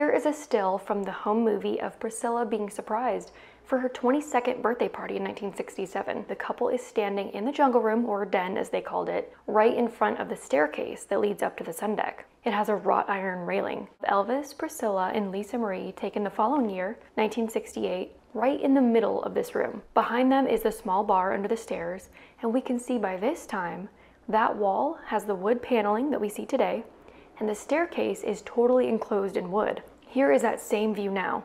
Here is a still from the home movie of Priscilla being surprised for her 22nd birthday party in 1967. The couple is standing in the jungle room, or den as they called it, right in front of the staircase that leads up to the sun deck. It has a wrought iron railing. Elvis, Priscilla, and Lisa Marie taken the following year, 1968, right in the middle of this room. Behind them is the small bar under the stairs, and we can see by this time that wall has the wood paneling that we see today, and the staircase is totally enclosed in wood. Here is that same view now.